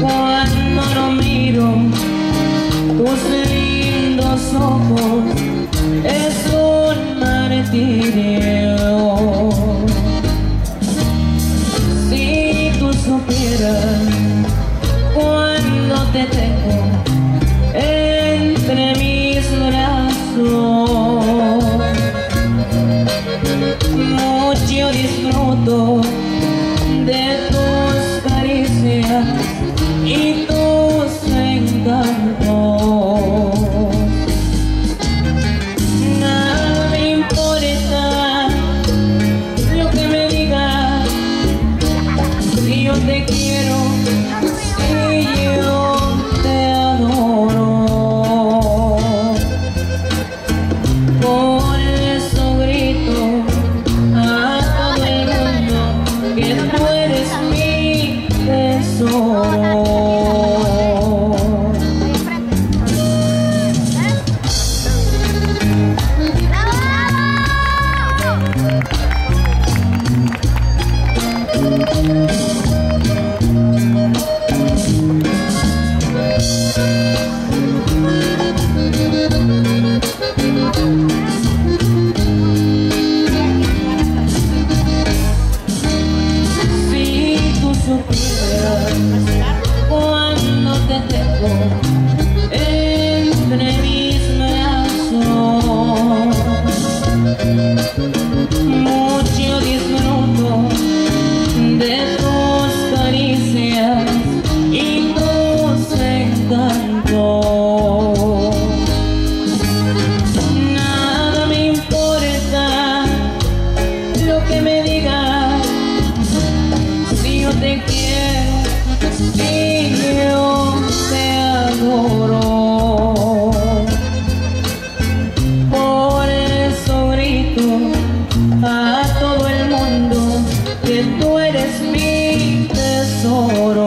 cuando no miro tus lindos ojos es un martirio si tú supieras cuando te tengo entre mis brazos mucho disfruto soul. te quiero y yo te adoro. Por eso grito a todo el mundo que tú eres mi tesoro.